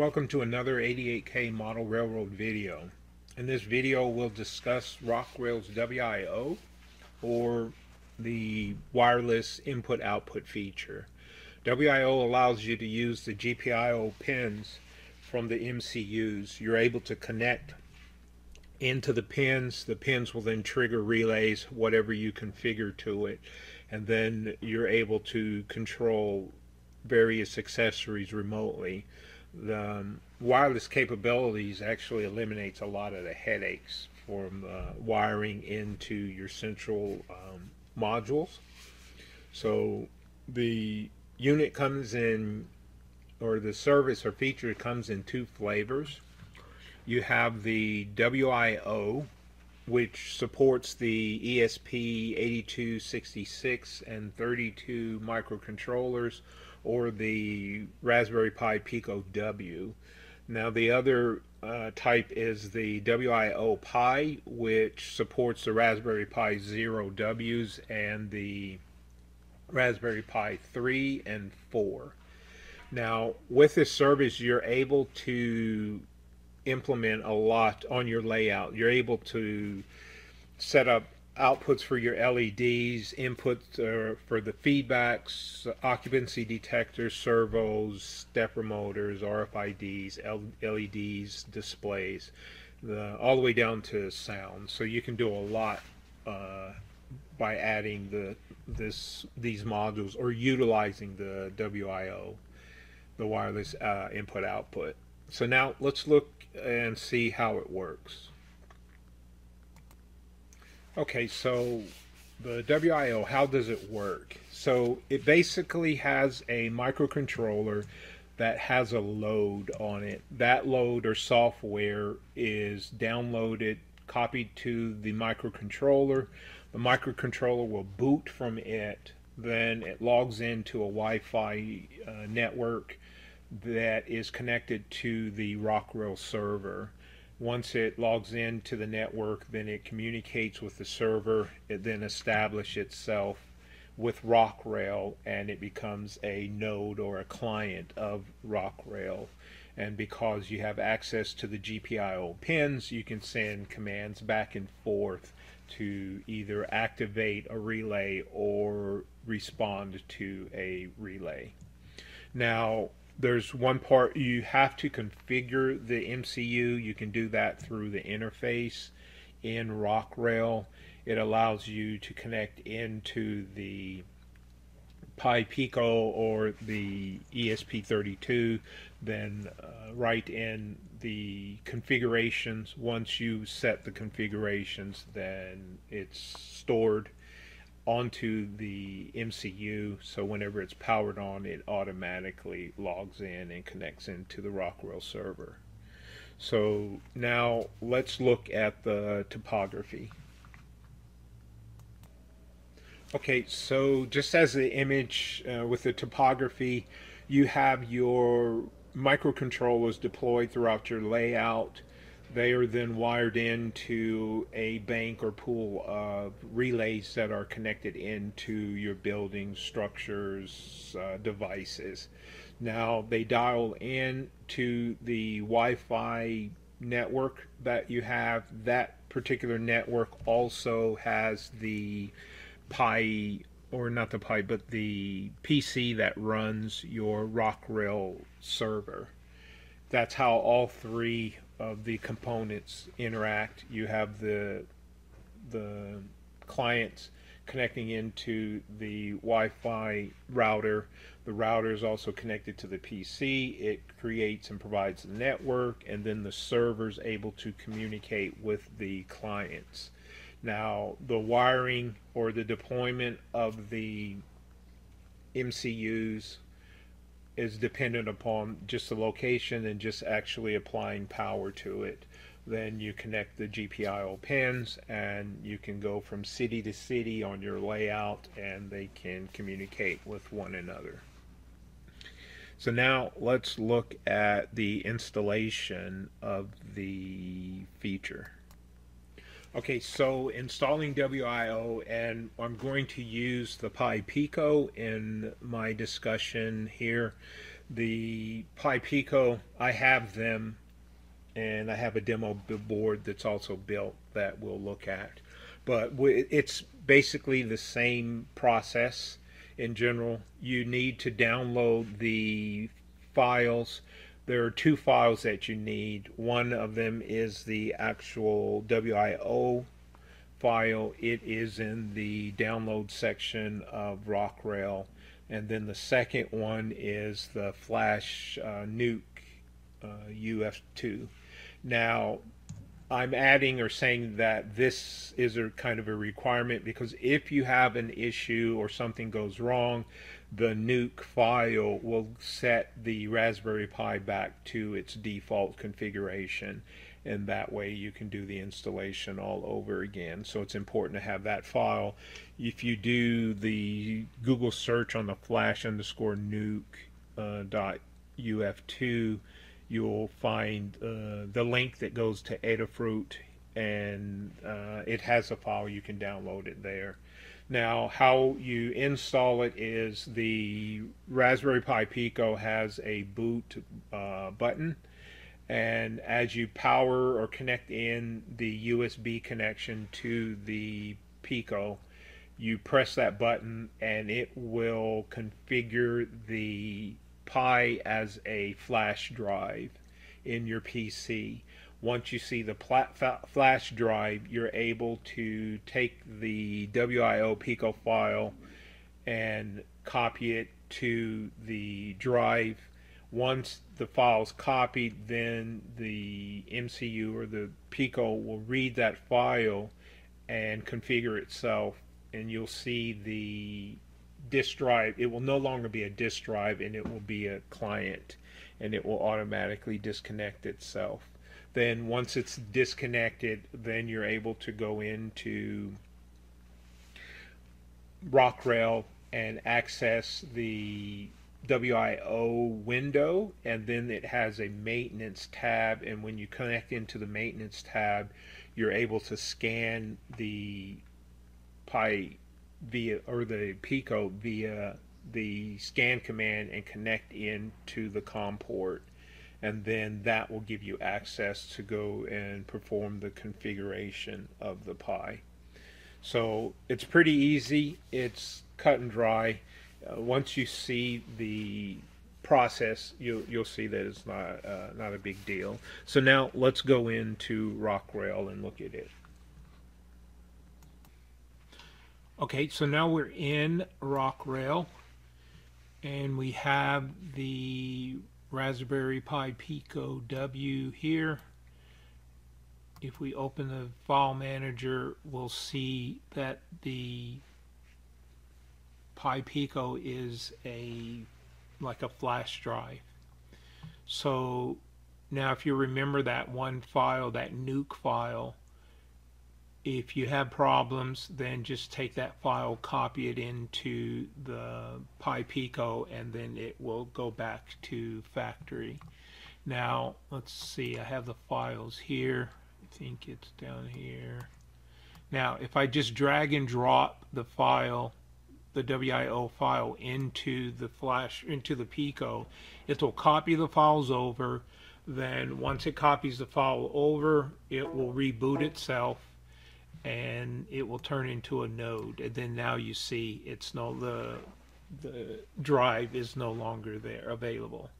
Welcome to another 88K model railroad video. In this video we'll discuss Rocrail's WIO or the wireless input output feature. WIO allows you to use the GPIO pins from the MCUs. You're able to connect into the pins. The pins will then trigger relays, whatever you configure to it, and then you're able to control various accessories remotely the um, wireless capabilities actually eliminates a lot of the headaches from uh, wiring into your central um, modules. So the unit comes in, or the service or feature comes in two flavors. You have the WIO, which supports the ESP8266 and 32 microcontrollers or the Raspberry Pi Pico W. Now the other uh, type is the WIO Pi, which supports the Raspberry Pi Zero Ws and the Raspberry Pi 3 and 4. Now, with this service, you're able to implement a lot on your layout. You're able to set up outputs for your LEDs, inputs uh, for the feedbacks, occupancy detectors, servos, stepper motors, RFIDs, LEDs, displays, the, all the way down to sound. So you can do a lot uh, by adding the this these modules or utilizing the WIO, the wireless uh, input output. So now let's look and see how it works. Okay, so the WIO, how does it work? So it basically has a microcontroller that has a load on it. That load or software is downloaded, copied to the microcontroller. The microcontroller will boot from it. Then it logs into a Wi-Fi uh, network that is connected to the Rocrail server. Once it logs into the network, then it communicates with the server. It then establishes itself with Rocrail and it becomes a node or a client of Rocrail. And because you have access to the GPIO pins, you can send commands back and forth to either activate a relay or respond to a relay. Now, there's one part you have to configure the MCU. You can do that through the interface in Rocrail. It allows you to connect into the Pi Pico or the ESP32, then uh, write in the configurations. Once you set the configurations, then it's stored onto the MCU so whenever it's powered on it automatically logs in and connects into the Rocrail server. So now let's look at the topography. Okay, so just as the image uh, with the topography, you have your microcontrollers deployed throughout your layout they are then wired into a bank or pool of relays that are connected into your building structures, uh, devices. Now they dial in to the Wi-Fi network that you have. That particular network also has the Pi, or not the Pi, but the PC that runs your Rocrail server. That's how all three of the components interact. You have the the clients connecting into the Wi-Fi router. The router is also connected to the PC. It creates and provides the network, and then the server is able to communicate with the clients. Now, the wiring or the deployment of the MCUs is dependent upon just the location and just actually applying power to it. Then you connect the GPIO pins and you can go from city to city on your layout and they can communicate with one another. So now let's look at the installation of the feature. Okay, so installing WIO, and I'm going to use the Pi Pico in my discussion here. The Pi Pico, I have them, and I have a demo board that's also built that we'll look at. But it's basically the same process in general. You need to download the files. There are two files that you need. One of them is the actual WIO file. It is in the download section of Rocrail. And then the second one is the Flash uh, Nuke uh, UF2. Now, I'm adding or saying that this is a kind of a requirement because if you have an issue or something goes wrong, the nuke file will set the Raspberry Pi back to its default configuration and that way you can do the installation all over again. So it's important to have that file. If you do the Google search on the flash underscore nuke uh, dot uf2, you'll find uh, the link that goes to Adafruit and uh, it has a file you can download it there. Now, how you install it is the Raspberry Pi Pico has a boot uh, button and as you power or connect in the USB connection to the Pico, you press that button and it will configure the Pi as a flash drive in your PC. Once you see the flash drive, you're able to take the WIO Pico file and copy it to the drive once the file is copied, then the MCU or the Pico will read that file and configure itself, and you'll see the disk drive. It will no longer be a disk drive, and it will be a client, and it will automatically disconnect itself. Then once it's disconnected, then you're able to go into Rocrail and access the WIO window and then it has a maintenance tab and when you connect into the maintenance tab you're able to scan the Pi via or the Pico via the scan command and connect into the COM port and then that will give you access to go and perform the configuration of the Pi. So it's pretty easy, it's cut and dry uh, once you see the process, you'll you'll see that it's not uh, not a big deal. So now let's go into Rocrail and look at it. Okay, so now we're in Rocrail, and we have the Raspberry Pi Pico W here. If we open the file manager, we'll see that the Pi Pico is a like a flash drive. So now if you remember that one file, that nuke file, if you have problems, then just take that file, copy it into the Pi Pico, and then it will go back to factory. Now, let's see, I have the files here. I think it's down here. Now, if I just drag and drop the file the WIO file into the flash into the Pico, it will copy the files over. Then once it copies the file over, it will reboot itself and it will turn into a node. And then now you see it's no the the drive is no longer there available.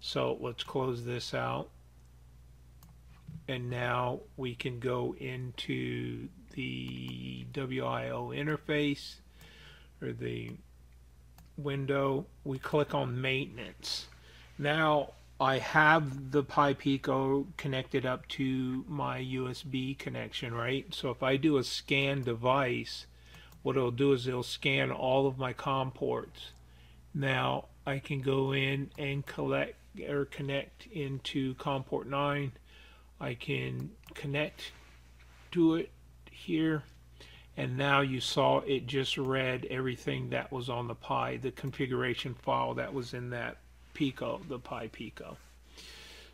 So let's close this out. And now we can go into the WIO interface or the window, we click on maintenance. Now I have the Pi Pico connected up to my USB connection, right? So if I do a scan device, what it'll do is it'll scan all of my COM ports. Now I can go in and collect or connect into COM port 9. I can connect to it here and now you saw it just read everything that was on the Pi, the configuration file that was in that Pico, the Pi Pico.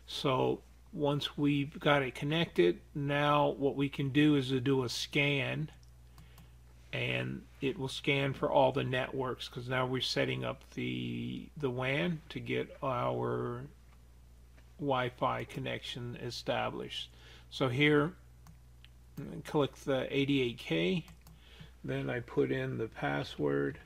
So once we've got it connected, now what we can do is to do a scan and it will scan for all the networks because now we're setting up the the WAN to get our Wi-Fi connection established. So here, click the 88K, then I put in the password.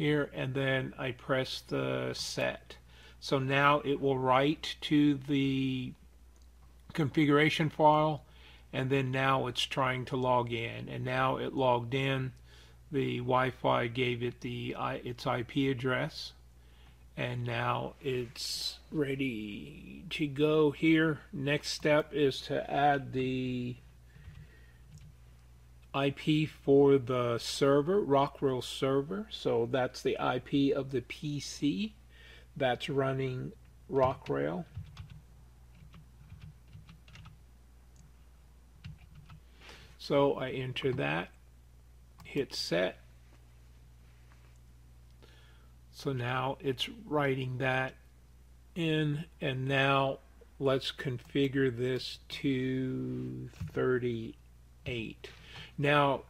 Here, and then I press the set. So now it will write to the configuration file and then now it's trying to log in. And now it logged in. The Wi-Fi gave it the its IP address and now it's ready to go here. Next step is to add the IP for the server Rocrail server so that's the IP of the PC that's running Rocrail. So I enter that, hit set. So now it's writing that in and now let's configure this to 38. Now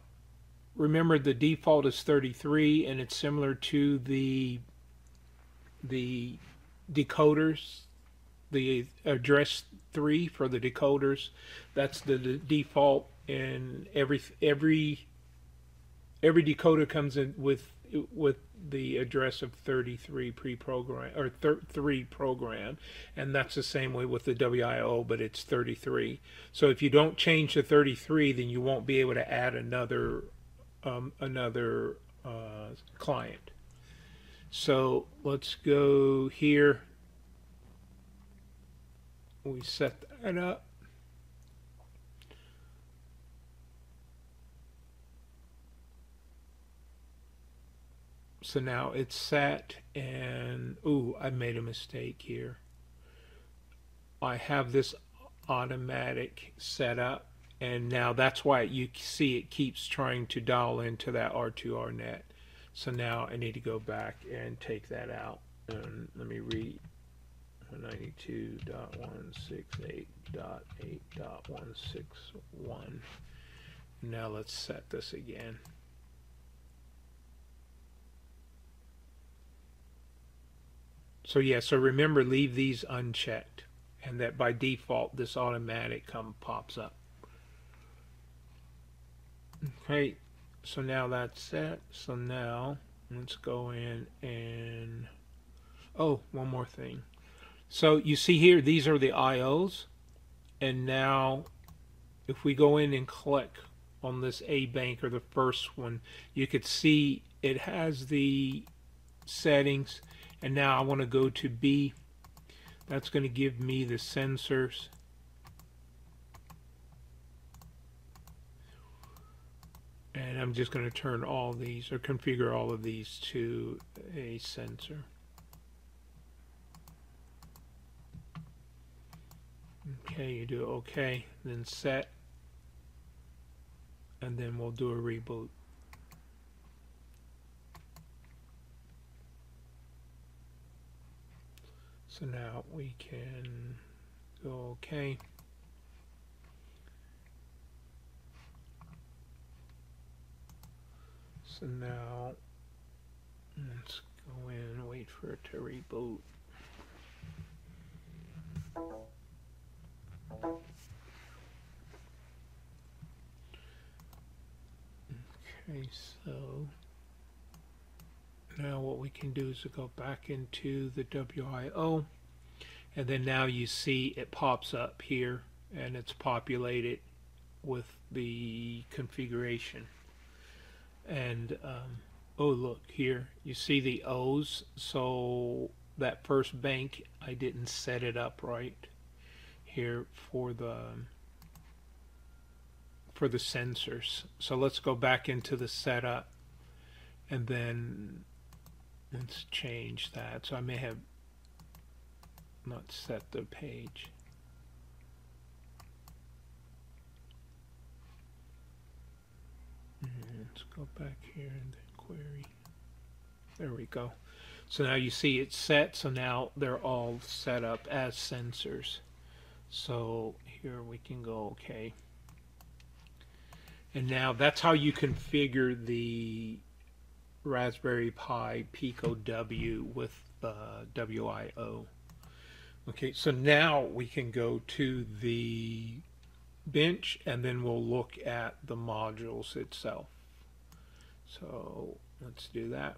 remember the default is 33 and it's similar to the the decoders the address 3 for the decoders. That's the, the default and every every every decoder comes in with with the address of 33 pre-program or 3 program and that's the same way with the WIO but it's 33 so if you don't change the 33 then you won't be able to add another um, another uh, client. So let's go here. We set that up so now it's set and ooh I made a mistake here. I have this automatic set up and now that's why you see it keeps trying to dial into that R2R net. So now I need to go back and take that out. And let me read. 92.168.8.161 now let's set this again So yeah, so remember leave these unchecked and that by default this automatic come pops up. Okay, so now that's set. So now let's go in and oh, one more thing. So you see here, these are the IOs. And now if we go in and click on this A bank or the first one, you could see it has the settings and now I want to go to B. That's going to give me the sensors. And I'm just going to turn all these or configure all of these to a sensor. Okay you do okay then set. And then we'll do a reboot So now we can go OK. So now let's go in and wait for it to reboot. Okay, so now what we can do is to go back into the WIO and then now you see it pops up here and it's populated with the configuration. And um, oh look here. You see the O's? So that first bank I didn't set it up right here for the for the sensors. So let's go back into the setup and then let's change that so I may have not set the page. Mm-hmm, let's go back here and query. There we go. So now you see it's set so now they're all set up as sensors. So here we can go okay. And now that's how you configure the Raspberry Pi Pico W with uh, WIO. Okay, so now we can go to the bench and then we'll look at the modules itself. So let's do that.